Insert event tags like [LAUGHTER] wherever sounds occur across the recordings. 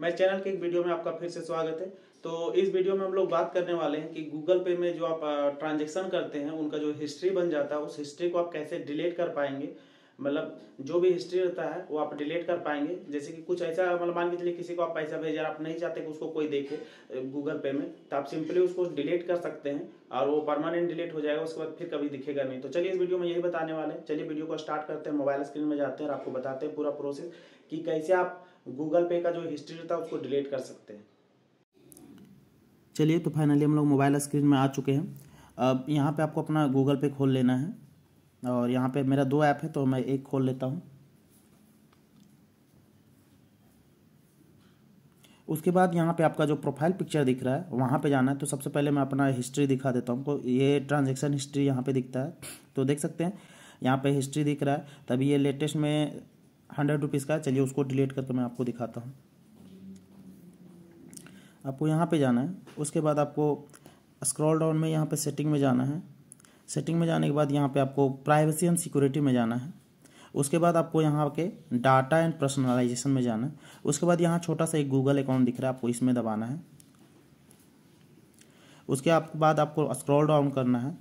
मेरे चैनल के एक वीडियो में आपका फिर से स्वागत है। तो इस वीडियो में हम लोग बात करने वाले हैं कि गूगल पे में जो आप ट्रांजेक्शन करते हैं, उनका जो हिस्ट्री बन जाता है, उस हिस्ट्री को आप कैसे डिलीट कर पाएँगे मतलब जो भी हिस्ट्री रहता है, वो आप डिलीट कर पाएँगे। जैसे कि कुछ ऐसा मतलब मान के चलिए किसी को आप पैसा भेजा आप नहीं चाहते कि उसको कोई देखे गूगल पे में तो आप सिंपली उसको डिलीट कर सकते हैं और वो परमानेंट डिलीट हो जाएगा, उसके बाद फिर कभी दिखेगा नहीं। तो चलिए इस वीडियो में यही बताने वाले हैं। चलिए वीडियो को स्टार्ट करते हैं मोबाइल स्क्रीन में जाते हैं और आपको बताते हैं पूरा प्रोसेस कि कैसे आप गूगल पे का जो हिस्ट्री रहता है, उसको डिलीट कर सकते हैं। चलिए तो फाइनली हम लोग मोबाइल स्क्रीन में आ चुके हैं। अब यहाँ पे आपको अपना गूगल पे खोल लेना है। और यहाँ पे मेरा दो ऐप है तो मैं एक खोल लेता हूँ। उसके बाद यहाँ पे आपका जो प्रोफ़ाइल पिक्चर दिख रहा है, वहाँ पे जाना है। तो सबसे पहले मैं अपना हिस्ट्री दिखा देता हूँ। तो ये ट्रांजेक्शन हिस्ट्री यहाँ पे दिखता है। तो देख सकते हैं, यहाँ पे हिस्ट्री दिख रहा है। तभी ये लेटेस्ट में हंड्रेड रुपीज़ का चलिए उसको डिलीट करके मैं आपको दिखाता हूँ। आपको यहाँ पे जाना है। उसके बाद आपको स्क्रॉल डाउन में यहाँ पे सेटिंग में जाना है। सेटिंग में जाने के बाद यहाँ पे आपको प्राइवेसी एंड सिक्योरिटी में जाना है। उसके बाद आपको यहाँ के डाटा एंड पर्सनलाइजेशन में जाना है। उसके बाद यहाँ छोटा सा एक गूगल अकाउंट दिख रहा है, आपको इसमें दबाना है। उसके बाद आपको स्क्रॉल डाउन करना है।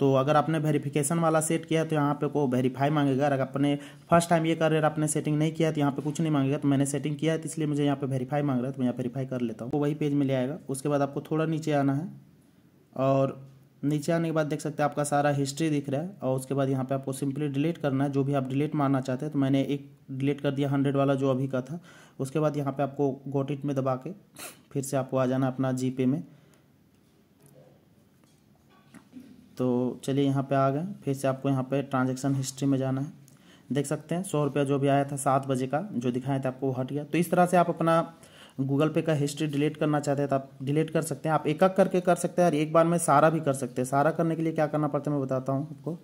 तो अगर आपने वेरिफिकेशन वाला सेट किया तो यहाँ पे को वेरीफाई मांगेगा। अगर आपने फ़र्स्ट टाइम ये कर रहे आपने सेटिंग नहीं किया तो यहाँ पे कुछ नहीं मांगेगा। तो मैंने सेटिंग किया है तो इसलिए मुझे यहाँ पे वेरीफाई मांग रहा है तो मैं यहाँ वेरीफाई कर लेता हूँ। तो वही पेज में ले आएगा। उसके बाद आपको थोड़ा नीचे आना है और नीचे आने के बाद देख सकते हैं आपका सारा हिस्ट्री दिख रहा है और उसके बाद यहाँ पे आपको सिंपली डिलीट करना है, जो भी आप डिलीट मारना चाहते हैं तो मैंने एक डिलीट कर दिया हंड्रेड वाला जो अभी का था। उसके बाद यहाँ पे आपको गोटिट में दबा के फिर से आपको आ जाना अपना जी पे में। तो चलिए यहाँ पे आ गए, फिर से आपको यहाँ पे ट्रांजेक्शन हिस्ट्री में जाना है। देख सकते हैं, सौ जो भी आया था सात बजे का, जो दिखाया था आपको हट गया। तो इस तरह से आप अपना गूगल पे का हिस्ट्री डिलीट करना चाहते हैं तो आप डिलीट कर सकते हैं। आप एक एक करके कर सकते हैं और एक बार में सारा भी कर सकते हैं। सारा करने के लिए क्या करना पड़ता है मैं बताता हूँ आपको।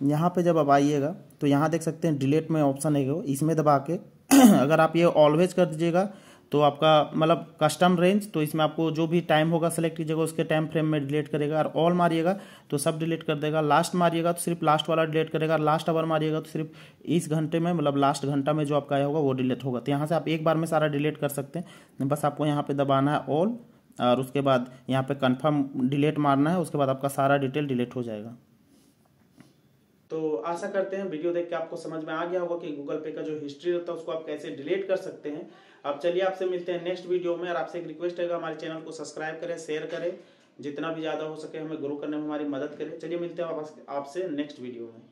यहाँ पे जब आप आइएगा तो यहाँ देख सकते हैं डिलीट में ऑप्शन है इसमें दबा के [CLEARS THROAT] अगर आप ये ऑलवेज कर दीजिएगा तो आपका मतलब कस्टम रेंज तो इसमें आपको जो भी टाइम होगा सेलेक्ट कीजिएगा, उसके टाइम फ्रेम में डिलीट करेगा और ऑल मारिएगा तो सब डिलीट कर देगा। लास्ट मारिएगा तो सिर्फ़ लास्ट वाला डिलीट करेगा लास्ट आवर मारिएगा तो सिर्फ़ इस घंटे में मतलब लास्ट घंटा में जो आपका आया होगा वो डिलीट होगा। तो यहाँ से आप एक बार में सारा डिलीट कर सकते हैं। बस आपको यहाँ पर दबाना है ऑल और उसके बाद यहाँ पे कन्फर्म डिलीट मारना है, उसके बाद आपका सारा डिटेल डिलीट हो जाएगा। तो आशा करते हैं वीडियो देख के आपको समझ में आ गया होगा कि गूगल पे का जो हिस्ट्री रहता है, उसको आप कैसे डिलीट कर सकते हैं। अब चलिए आपसे मिलते हैं नेक्स्ट वीडियो में और आपसे एक रिक्वेस्ट है हमारे चैनल को सब्सक्राइब करें शेयर करें। जितना भी ज़्यादा हो सके हमें ग्रो करने में हमारी मदद करें। चलिए मिलते हैं आपसे नेक्स्ट वीडियो में।